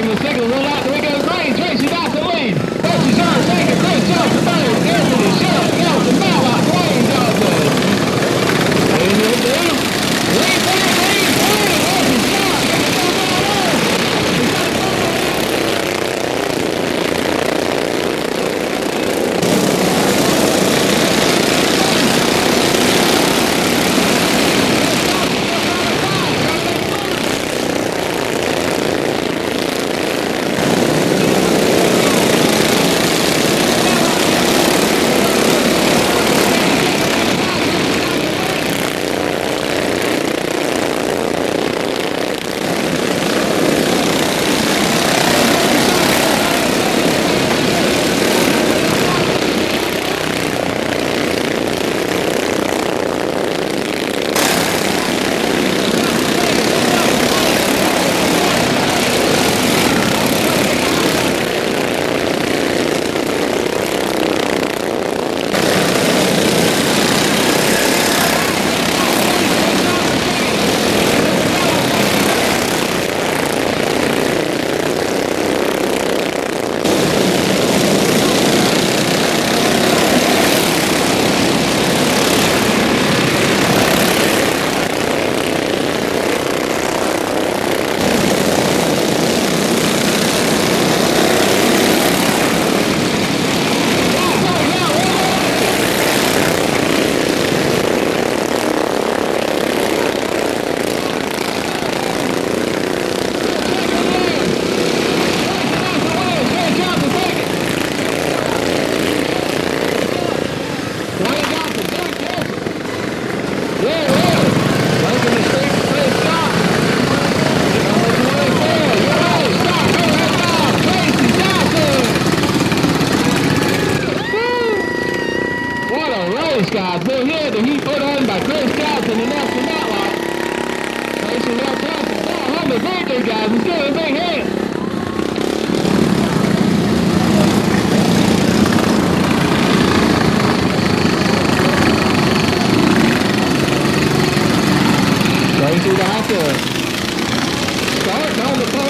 Jaime Seguro lá Let's go! Going through the hot. Start on the phone.